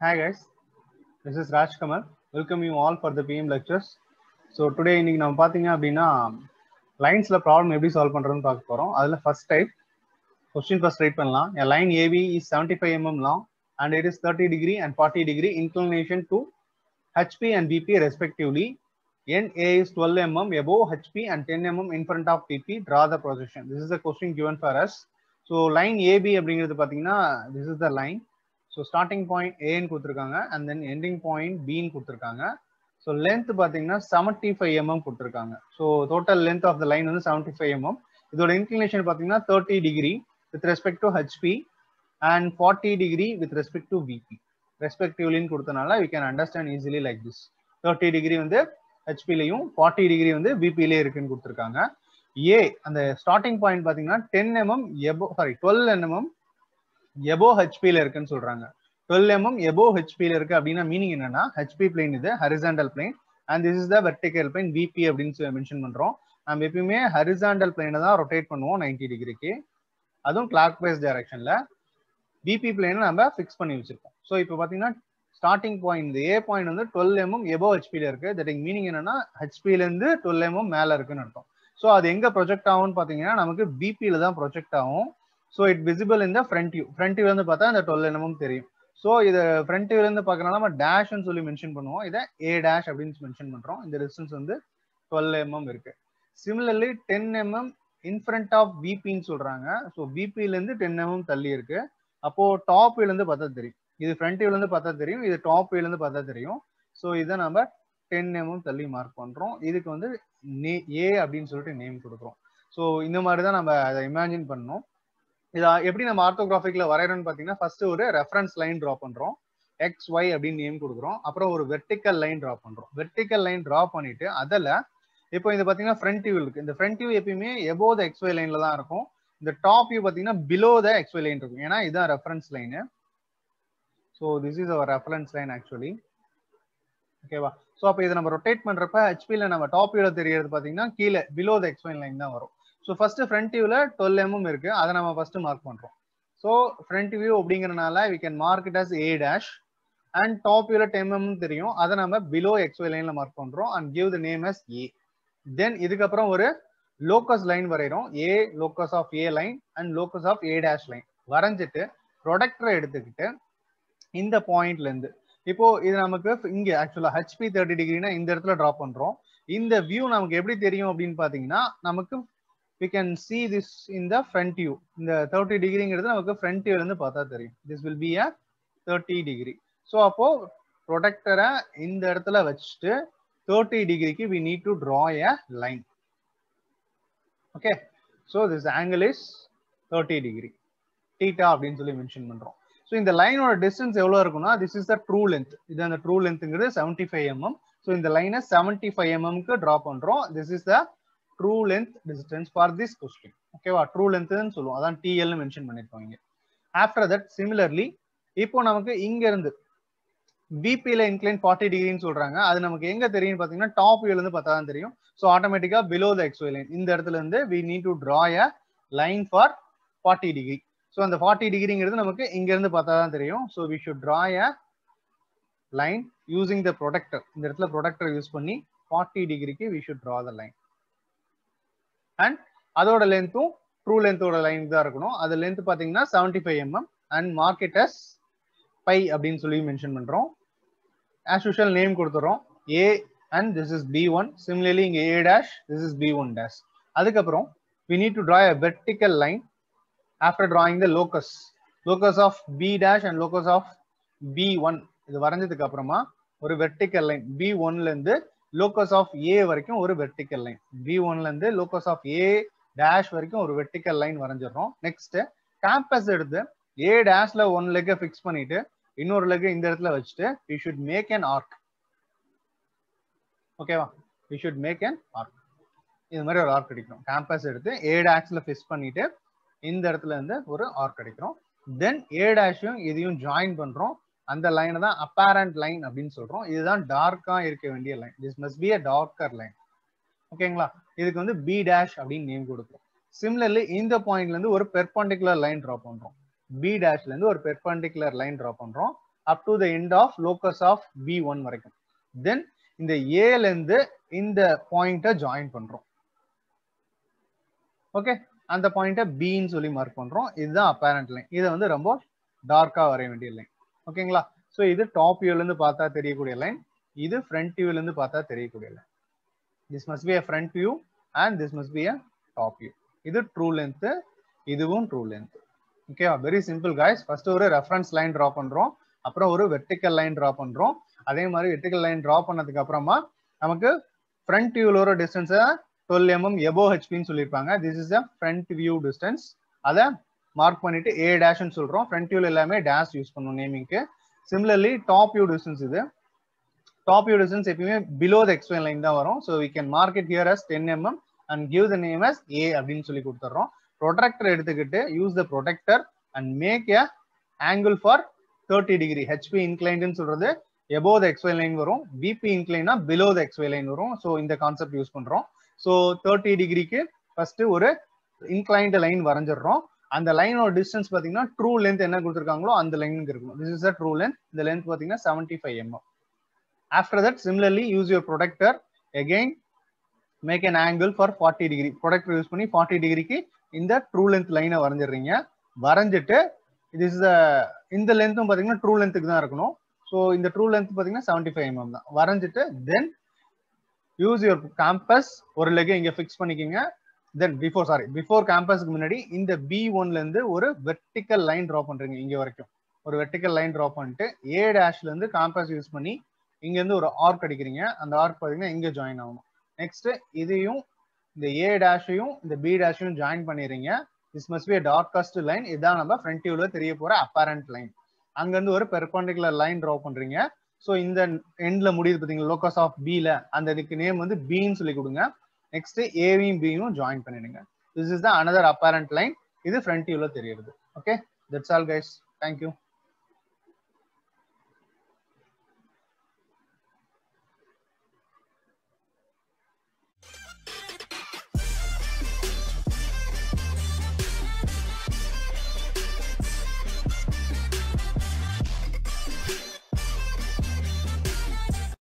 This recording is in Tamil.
Hi guys this is Rajkumar welcome you all for the PM lectures so today இன்னைக்கு நம்ம பார்த்தீங்க அப்படின்னா லைன்ஸில் ப்ராப்ளம் எப்படி சால்வ் பண்ணுறதுன்னு பார்க்க போகிறோம் அதில் first type question first try பண்ணலாம் an line AB is seventy five mm long and it is thirty degree and forty degree inclination to HP and VP respectively end A is twelve mm above HP and ten mm in front of VP draw the projection this is the question given for us so line AB அப்படிங்கிறது பார்த்தீங்கன்னா this is the line so starting point ஏன்னு கொடுத்துருக்காங்க அண்ட் தென் எண்டிங் பாயிண்ட் பின்னு கொடுத்துருக்காங்க. ஸோ லென்த் பார்த்தீங்கன்னா செவன்டி ஃபைவ் எம்எம் கொடுத்துருக்காங்க. So total length of the line வந்து செவன்டி ஃபைவ் எம்எம் இதோட இன்க்ளினேஷன் பார்த்தீங்கன்னா thirty degree with respect to HP and forty degree with respect to VP ரெஸ்பெக்டிவ்லின்னு கொடுத்தனால we can understand easily like this thirty degree வந்து ஹெச்பிலையும் ஃபார்ட்டி டிகிரி வந்து பிபிலே இருக்குன்னு கொடுத்துருக்காங்க. ஏ அந்த ஸ்டார்டிங் பாயிண்ட் பார்த்தீங்கன்னா ten mm above sorry twelve mm above ஹெச்பியில் இருக்குன்னு சொல்றாங்க. டுவெல் எம்எம் எபோ ஹெச்பியில் இருக்கு அப்படின்னா மீனிங் என்னன்னா ஹெச்பி பிளேன் இது horizontal plane and this is the vertical plane VP அப்படின்னு மென்ஷன் பண்றோம். நம்ம எப்பயுமே ஹரிசாண்டல் பிளேனை தான் ரொட்டேட் பண்ணுவோம் நைன்டி டிகிரிக்கு அதுவும் கிளாக் வைஸ் டைரக்ஷன்ல பிபி பிளேனை நம்ம ஃபிக்ஸ் பண்ணி வச்சிருக்கோம். ஸோ இப்போ பார்த்தீங்கன்னா ஸ்டார்டிங் பாயிண்ட் இந்த ஏ பாயிண்ட் வந்து டுவெல் எம்எம் எபோ ஹெச்பியில் இருக்கு. தட் மீனிங் என்னன்னா ஹெச்பிலேருந்து டுவெல் எம்எம் மேலே இருக்குன்னு அர்த்தம். ஸோ அது எங்கே ப்ரொஜெக்ட் ஆகும்னு பார்த்தீங்கன்னா நமக்கு பிபியில் தான் ப்ரொஜெக்ட் ஆகும். ஸோ இட் விசிபிள் இந்த ஃப்ரண்ட் வியூ ஃப்ரண்ட் வியூ வந்து பார்த்தா அந்த டுவெல் என்னமும் தெரியும். ஸோ இது ஃப்ரண்ட் வியூல இருந்து பார்க்கறனால நம்ம டேஷ்னு சொல்லி மென்ஷன் பண்ணுவோம். இதை ஏ டேஷ் அப்படின்னு மென்ஷன் பண்றோம். இந்த டிஸ்டன்ஸ் வந்து டுவெல் எம்எம் இருக்கு. Similarly ten mm in front of விபின்னு சொல்றாங்க. ஸோ விபிலேருந்து டென் எம்எம் தள்ளி இருக்கு. அப்போ டாப் வியூலேருந்து பார்த்தா தெரியும். இது ஃப்ரண்ட் வியூலேருந்து பார்த்தா தெரியும். இது டாப் வியூலேருந்து பார்த்தா தெரியும். ஸோ இதை நம்ம டென் எம்எம் தள்ளி மார்க் பண்றோம். இதுக்கு வந்து ஏ அப்படின்னு சொல்லிட்டு நேம் கொடுக்குறோம். ஸோ இந்த மாதிரி தான் நம்ம அதை இமேஜின் பண்ணணும் இதை எப்படி நம்ம ஆர்த்தோகிராஃபிக்ல வரையறோம்னு பார்த்தீங்கன்னா ஃபர்ஸ்ட் ஒரு ரெஃபரன்ஸ் லைன் ட்ரா பண்றோம். எக்ஸ் ஒய் அப்படின்னு நேம் கொடுக்குறோம். அப்புறம் ஒரு வெர்டிக்கல் லைன் ட்ரா பண்றோம். வெர்டிக்கல் லைன் ட்ரா பண்ணிட்டு அதில் இப்போ இது பார்த்தீங்கன்னா ஃப்ரண்ட் வியூ இருக்கு. இந்த ஃப்ரண்ட் வியூ எப்பயுமே எபோ த எக்ஸ் ஒய் லைன்ல தான் இருக்கும். இந்த டாப் வியூ பார்த்தீங்கன்னா below the X Y line இருக்கும். ஏன்னா இதுதான் reference line so this is our reference line actually ஓகேவா ஸோ அப்போ இதை நம்ம ரொட்டேட் பண்ணுறப்ப ஹெச்பியில் நம்ம டாப் வியூல தெரியறது பார்த்தீங்கன்னா கீழே below the X Y line தான் வரும். ஸோ ஃபர்ஸ்ட் ஃப்ரண்ட் வியூவில் டுவெல் எம்எம் இருக்கு. அதை நம்ம ஃபர்ஸ்ட் மார்க் பண்றோம். ஸோ ஃப்ரண்ட் வியூ அப்படிங்கிறனால we can mark it as A dash and top வியூவில் டென் எம்எம் தெரியும். அதை நம்ம பிலோ எக்ஸ் ஒய் லைன்ல மார்க் பண்றோம் and give the name as A then இதுக்கப்புறம் ஒரு லோக்கஸ் லைன் வரைகிறோம் A locus of A line and locus of A dash line வரைஞ்சிட்டு ப்ரொடக்டரை எடுத்துக்கிட்டு இந்த பாயிண்ட்ல இருந்து. இப்போ இது நமக்கு இங்க ஆக்சுவலா ஹெச்பி தேர்ட்டி டிகிரினா இந்த இடத்துல ட்ராப் பண்றோம். இந்த வியூ நமக்கு எப்படி தெரியும் அப்படின்னு பாத்தீங்கன்னா நமக்கு we can see this in the front view இந்த தேர்ட்டி டிகிரிங்கிறது நமக்கு ஃப்ரண்ட் வியூல இருந்து பார்த்தா தெரியும். This will be a thirty degree so அப்போ ப்ரொடக்டரை இந்த இடத்துல வச்சுட்டு தேர்ட்டி டிகிரிக்கு we need to draw a line okay so this angle is thirty degree theta அப்படின்னு சொல்லி மென்ஷன் பண்றோம். ஸோ இந்த லைனோட டிஸ்டன்ஸ் எவ்வளோ இருக்கும்னா this is the true length இது அந்த ட்ரூ லென்த்ங்கிறது செவன்டி ஃபைவ் எம்எம் ஸோ இந்த லைனை செவன்டி ஃபைவ் எம்எம்க்கு ட்ரா பண்றோம். This is the true length distance for this question ஓகேவா ட்ரூ லென்த்னு சொல்லுவோம். அதான் டிஎல்னு மென்ஷன் பண்ணிருப்பாங்க ஆஃப்டர் தட் சிமிலர்லி இப்போ நமக்கு இங்கேருந்து பிபியில் இன்க்ளைன் ஃபார்ட்டி டிகிரின்னு சொல்றாங்க. அது நமக்கு எங்க தெரியும் பார்த்தீங்கன்னா டாப் வியூலேருந்து பார்த்தா தான் தெரியும். ஸோ ஆட்டோமேட்டிக்காக பிலோ த எக்ஸ்ஒய் லைன் இந்த இடத்துல இருந்து we need to draw a line for forty degree so அந்த ஃபார்ட்டி டிகிரிங்கிறது நமக்கு இங்கேருந்து பார்த்தா தான் தெரியும். So we should draw a line using the protractor இந்த இடத்துல ப்ரொடக்டர் யூஸ் பண்ணி ஃபார்ட்டி டிகிரிக்கு we should draw the line and அதோட லென்த்தும் ட்ரூ லென்த்தோட லைன் தான் இருக்கணும். அது லென்த் பார்த்தீங்கன்னா seventy five mm and marked as B அப்படின்னு சொல்லி மென்ஷன் பண்ணுறோம் ஆஸ் யூஷுவல் நேம் கொடுத்துறோம். A and this is B one similarly இங்கே A dash this is B one dash அதுக்கப்புறம் we need to draw a vertical line after drawing the locus locus of B dash and locus of B one இது வரைஞ்சதுக்கு அப்புறமா ஒரு வெர்டிக்கல் லைன் பி ஒன்லேருந்து லோக்கஸ் ஆஃப் ஏ வரைக்கும் ஒரு வெர்டிக்கல் லைன் பி ஒன்ல இருந்து லோக்கஸ் ஆஃப் ஏ டேஷ் வரைக்கும் ஒரு வெர்டிக்கல் லைன் வரைஞ்சிடறோம். நெக்ஸ்ட் கேம்பஸ் எடுத்து ஏ டேஷ்ல ஒன் லெக்கை ஃபிக்ஸ் பண்ணிட்டு இன்னொரு லெக் இந்த இடத்துல வச்சுட்டு we should make an arc ஓகேவா we? Should make an arc இது மாதிரி ஒரு ஆர்க் அடிக்கிறோம். கேம்பஸ் எடுத்து ஏ டேஷ்ல ஃபிக்ஸ் பண்ணிட்டு இந்த இடத்துல இருந்து ஒரு ஆர்க் அடிக்கிறோம். தென் ஏ டேஷும் இதையும் ஜாயின் பண்றோம். அந்த லைனை தான் அப்பேரண்ட் லைன் அப்படின்னு சொல்றோம். இதுதான் டார்க்கா இருக்க வேண்டிய line this must be a darker line ஓகேங்களா இதுக்கு வந்து பி டேஷ் அப்படின்னு நேம் கொடுக்குறோம். சிம்லர்லி இந்த பாயிண்ட்ல இருந்து ஒரு பெர்பண்டிகுலர் லைன் ட்ரா பண்றோம். பி டேஷ்ல இருந்து ஒரு பெர்பண்டிகுலர் லைன் ட்ரா பண்றோம். Up to the end of locus of B one வரைக்கும். தென் இந்த ஏல இருந்து இந்த பாயிண்ட்டை ஜாயின் பண்றோம். ஓகே அந்த பாயிண்ட்டை பின்னு சொல்லி மார்க் பண்றோம். இதுதான் அப்பேரண்ட் லைன் இதை வந்து ரொம்ப டார்க்கா வரைய வேண்டிய லைன் ஓகேங்களா? ஸோ இது டாப் வியூலேருந்து பார்த்தா தெரியக்கூடிய லைன் இது ஃப்ரண்ட் வியூலேருந்து பார்த்தா தெரியக்கூடிய line this must be a front view and this must be a top view இது ட்ரூ லென்த்து இதுவும் ட்ரூ லென்த் ஓகேவா வெரி சிம்பிள் காய்ஸ் ஃபர்ஸ்ட் ஒரு ரெஃபரன்ஸ் லைன் ட்ரா பண்ணுறோம் அப்புறம் ஒரு வெர்டிக்கல் லைன் ட்ரா பண்ணுறோம் அதே மாதிரி வெர்டிக்கல் லைன் ட்ரா பண்ணதுக்கு அப்புறமா நமக்கு ஃப்ரண்ட் வியூவில் ஒரு டிஸ்டன்ஸை டுவெல் எம்எம் எபோ ஹெச்பின்னு சொல்லியிருப்பாங்க. This is a front view distance அதை மார்க் பண்ணிட்டு ஏ டேஷ்னு சொல்கிறோம் ஃப்ரண்ட் வியூல எல்லாமே டேஷ் யூஸ் பண்ணுவோம் நேமிங்க்கு சிமிலர்லி டாப் வியூ டிஸ்டன்ஸ் இது. டாப் வியூ டிஸ்டன்ஸ் எப்பயுமே பிலோ த எக்ஸ்பிளைன் லைன் தான் வரும். So we can mark it here as ten mm and give the name as A அப்படின்னு சொல்லி கொடுத்துட்றோம் ப்ரொடக்டர் எடுத்துக்கிட்டு use the protractor and make a angle for thirty degree HP இன்க்ளைண்டுன்னு சொல்றது எபோ த எக்ஸ்வை லைன் வரும். பிபி இன்க்ளைனா பிலோ த எக்ஸ்வை லைன் வரும். ஸோ இந்த கான்செப்ட் யூஸ் பண்றோம். ஸோ தேர்ட்டி டிகிரிக்கு ஃபர்ஸ்ட் ஒரு இன்க்ளைண்ட் லைன் வரைஞ்சிடுறோம் அந்த லைனோட டிஸ்டன்ஸ் பார்த்தீங்கன்னா ட்ரூ லென்த் என்ன கொடுத்துருக்காங்களோ அந்த லைனுக்கு இருக்கணும். This is a true length இந்த லென்த் பார்த்தீங்கன்னா seventy five mm after that similarly use your protractor again make an angle for forty degree protractor use பண்ணி ஃபார்ட்டி டிகிரிக்கு இந்த ட்ரூ லென்த் லைனை வரைஞ்சிடுறீங்க. வரைஞ்சிட்டு இது இஸ் இந்த லென்த்தும் பார்த்தீங்கன்னா ட்ரூ லென்த்துக்கு தான் இருக்கணும். ஸோ இந்த ட்ரூ லென்த் பார்த்தீங்கன்னா செவன்டி ஃபைவ் எம்எம் தான். வரைஞ்சிட்டு தென் யூஸ் யுவர் கேம்பஸ் ஒரு லெக் இங்கே ஃபிக்ஸ் பண்ணிக்கிங்க. தென் பிஃபோர் சாரி பிஃபோர் கேம்பஸ்க்கு முன்னாடி இந்த பி ஒன்ல இருந்து ஒரு வெர்டிக்கல் லைன் ட்ரா பண்றீங்க இங்க வரைக்கும். ஒரு வெர்டிக்கல் லைன் ட்ரா பண்ணிட்டு ஏ டேஷ்ல இருந்து கேம்பஸ் யூஸ் பண்ணி இங்க இருந்து ஒரு ஆர்க் அடிக்கிறீங்க. அந்த ஆர்க் பாத்தீங்கன்னா இங்க ஜாயின் ஆகணும். நெக்ஸ்ட் இதையும் இந்த ஏ டேஷையும் இந்த பி டேஷையும் ஜாயின் பண்ணிடுறீங்க. This must be darkest line இதான் நம்ம ஃப்ரண்ட் வியூல தெரிய போற அப்பேரண்ட் லைன் அங்கேருந்து ஒரு பெர்பண்டிகுலர் லைன் ட்ரா பண்றீங்க. ஸோ இந்த எண்ட்ல முடியுது பாத்தீங்களா? லோக்கஸ் ஆஃப் பியில் அந்த இதுக்கு நேம் வந்து பின்னு சொல்லி கொடுங்க. நெக்ஸ்ட் ஏவியும் பியும் ஜாயின் பண்ணிடுங்க. This is the another apparent line இது ஃப்ரண்ட் வியூல தெரியுது. Okay that's all guys thank you